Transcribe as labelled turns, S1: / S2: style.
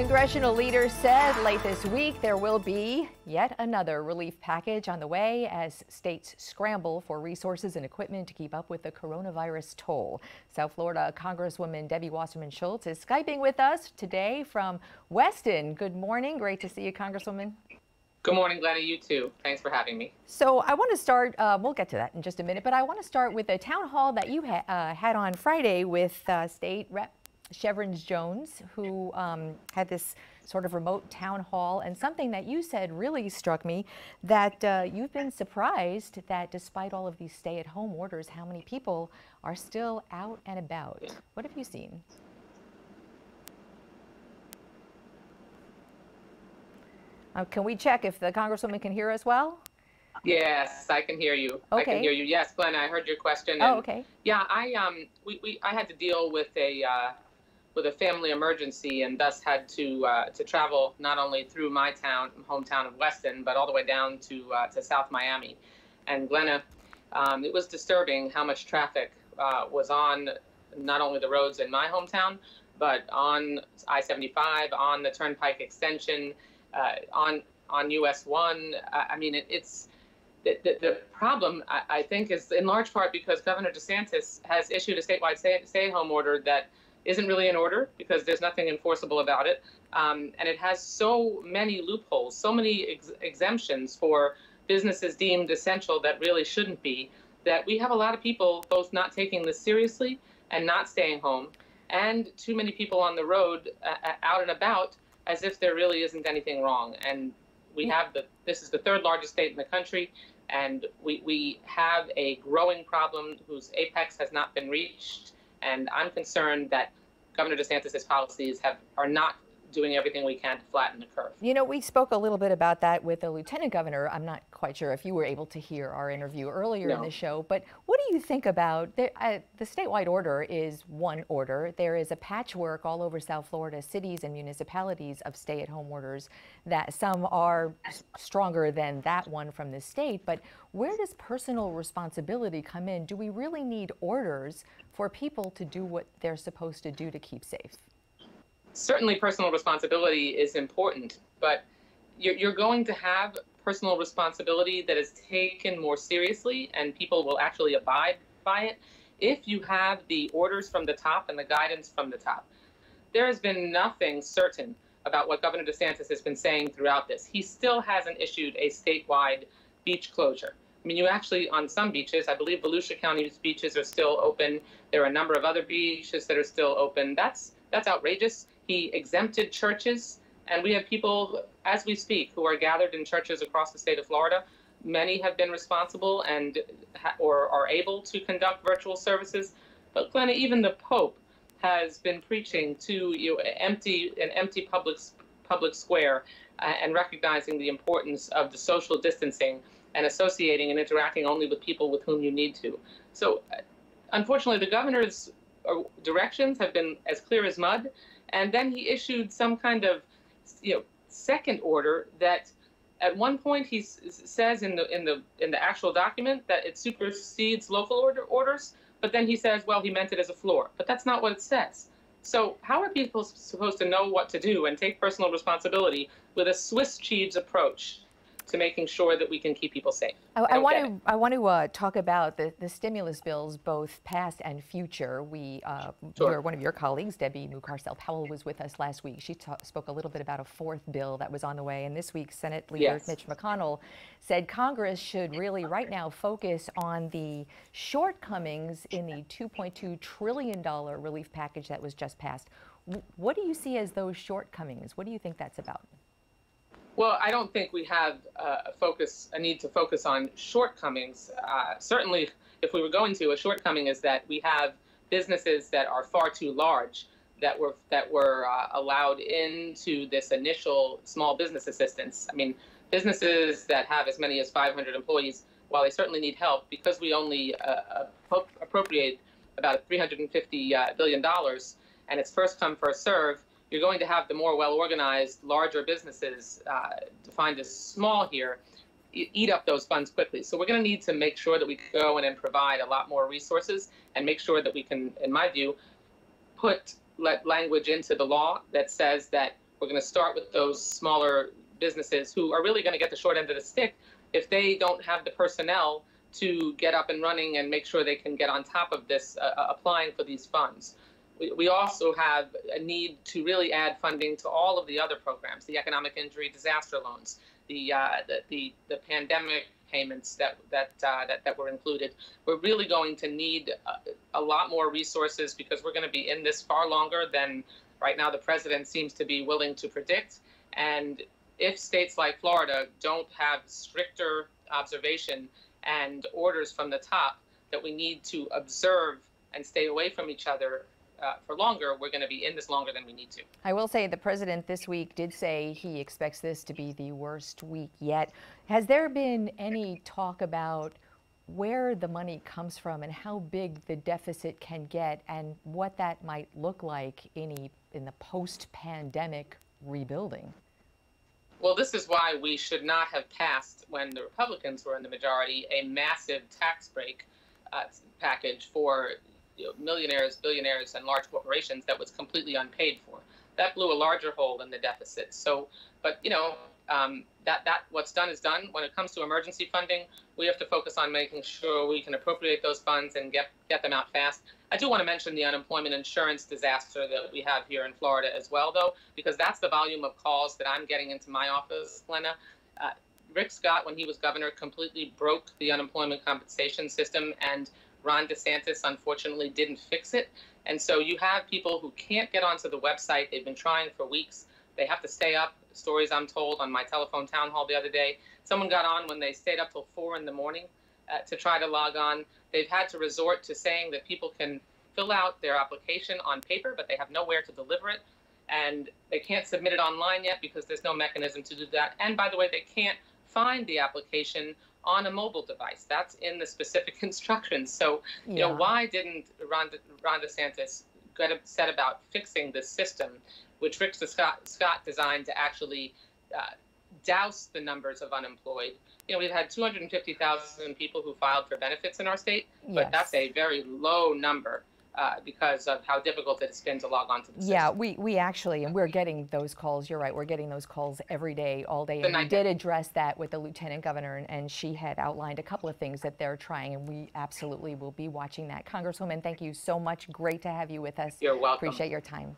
S1: Congressional leaders said late this week there will be yet another relief package on the way as states scramble for resources and equipment to keep up with the coronavirus toll. South Florida Congresswoman Debbie Wasserman Schultz is Skyping with us today from Weston. Good morning. Great to see you, Congresswoman.
S2: Good morning, Glenna. You too. Thanks for having me.
S1: So I want to start, uh, we'll get to that in just a minute, but I want to start with a town hall that you ha uh, had on Friday with uh, State Rep Shevrin Jones, who um, had this sort of remote town hall. And something that you said really struck me that uh, you've been surprised that despite all of these stay at home orders, how many people are still out and about. What have you seen? Uh, can we check if the Congresswoman can hear us well?
S2: Yes, I can hear you.
S1: Okay.
S2: I can hear you. Yes, Glenn, I heard your question.
S1: Oh, okay.
S2: Yeah, I um, we, we I had to deal with a uh, with a family emergency and thus had to uh, to travel not only through my town, hometown of Weston, but all the way down to uh, to South Miami. And Glenna, um, it was disturbing how much traffic uh, was on not only the roads in my hometown, but on I-75, on the Turnpike extension, uh, on on US one. I mean, it, it's the, the, the, problem, I, I, think, is in large part because Governor DeSantis has issued a statewide stay-at-home order that isn't really in order because there's nothing enforceable about it. Um, and it has so many loopholes, so many ex exemptions for businesses deemed essential that really shouldn't be, that we have a lot of people both not taking this seriously and not staying home, and too many people on the road uh, uh out and about as if there really isn't anything wrong. And we have the, this is the third largest state in the country, and we, we have a growing problem whose apex has not been reached and I'm concerned that Governor DeSantis' policies have are not doing everything we can to flatten the curve.
S1: You know, we spoke a little bit about that with the lieutenant governor. I'm not quite sure if you were able to hear our interview earlier no. in the show, but what do you think about the, uh, the statewide order is one order. There is a patchwork all over South Florida, cities and municipalities of stay-at-home orders that some are stronger than that one from the state, but where does personal responsibility come in? Do we really need orders for people to do what they're supposed to do to keep safe?
S2: Certainly personal responsibility is important, but you're, you're going to have personal responsibility that is taken more seriously and people will actually abide by it if you have the orders from the top and the guidance from the top. There has been nothing certain about what Governor DeSantis has been saying throughout this. He still hasn't issued a statewide beach closure. I mean, you actually, on some beaches, I believe Volusia County's beaches are still open. There are a number of other beaches that are still open. That's that's outrageous. He exempted churches, and we have people, as we speak, who are gathered in churches across the state of Florida. Many have been responsible and or are able to conduct virtual services. But Glenna, even the Pope has been preaching to you empty an empty public public square uh, and recognizing the importance of the social distancing and associating and interacting only with people with whom you need to. So, uh, unfortunately, the governor's uh, directions have been as clear as mud. And then he issued some kind of, you know, second order that at one point he says in the in the in the actual document that it supersedes local order orders, but then he says, well, he meant it as a floor. But that's not what it says. So how are people supposed to know what to do and take personal responsibility with a Swiss cheese approach to making sure that we can keep people safe.
S1: I, I, want to I want to uh, talk about the, the stimulus bills, both past and future. We, uh, sure. one of your colleagues, Debbie Mucarsel Powell, was with us last week. She spoke a little bit about a fourth bill that was on the way, and this week Senate Leader yes. Mitch McConnell said Congress should really right now focus on the shortcomings in the 2.2 trillion dollar relief package that was just passed. What do you see as those shortcomings? What do you think that's about?
S2: Well, I don't think we have uh, a focus, a need to focus on shortcomings. Uh, certainly, if we were going to, a shortcoming is that we have businesses that are far too large that were that were uh, allowed into this initial small business assistance. I mean, businesses that have as many as 500 employees, while they certainly need help, because we only uh, appropriate about 350 uh, billion dollars, and it's first come first serve you're going to have the more well-organized, larger businesses, uh, defined as small here, eat up those funds quickly. So we're going to need to make sure that we go in and provide a lot more resources and make sure that we can, in my view, put let language into the law that says that We're going to start with those smaller businesses who are really going to get the short end of the stick if they don't have the personnel to get up and running and make sure they can get on top of this uh applying for these funds. We, we also have a need to really add funding to all of the other programs, the economic injury disaster loans, the, uh, the, the, the, pandemic payments that, that, uh, that, that were included. We're really going to need a, a lot more resources because we're going to be in this far longer than right now the president seems to be willing to predict. And if states like Florida don't have stricter observation and orders from the top that we need to observe and stay away from each other uh, for longer, we're going to be in this longer than we need to.
S1: I will say the president this week did say he expects this to be the worst week yet. Has there been any talk about where the money comes from and how big the deficit can get and what that might look like in, a, in the post-pandemic rebuilding?
S2: Well, this is why we should not have passed, when the Republicans were in the majority, a massive tax break uh, package for you know, millionaires, billionaires, and large corporations that was completely unpaid for. That blew a larger hole in the deficit. So, but you know, um, that that what's done is done. When it comes to emergency funding, we have to focus on making sure we can appropriate those funds and get get them out fast. I do want to mention the unemployment insurance disaster that we have here in Florida as well, though, because that's the volume of calls that I'm getting into my office, Glenna. Uh, Rick Scott, when he was governor, completely broke the unemployment compensation system, and Ron DeSantis unfortunately didn't fix it. And so you have people who can't get onto the website. They've been trying for weeks. They have to stay up. Stories I'm told on my telephone town hall the other day. Someone got on when they stayed up till four in the morning uh, to try to log on. They've had to resort to saying that people can fill out their application on paper, but they have nowhere to deliver it. And they can't submit it online yet because there's no mechanism to do that. And by the way, they can't find the application on a mobile device. That's in the specific instructions. So, you yeah. know, why didn't Ron, Ron DeSantis get upset about fixing this system, which Rick Scott, Scott designed to actually uh, douse the numbers of unemployed? You know, we've had 250,000 people who filed for benefits in our state, but yes. that's a very low number uh, because of how difficult it's been to log on to the system.
S1: Yeah, we, we actually, and we're getting those calls, you're right, we're getting those calls every day, all day. And we did address that with the lieutenant governor, and, and she had outlined a couple of things that they're trying, and we absolutely will be watching that. Congresswoman, thank you so much. Great to have you with us.
S2: You're welcome.
S1: Appreciate your time.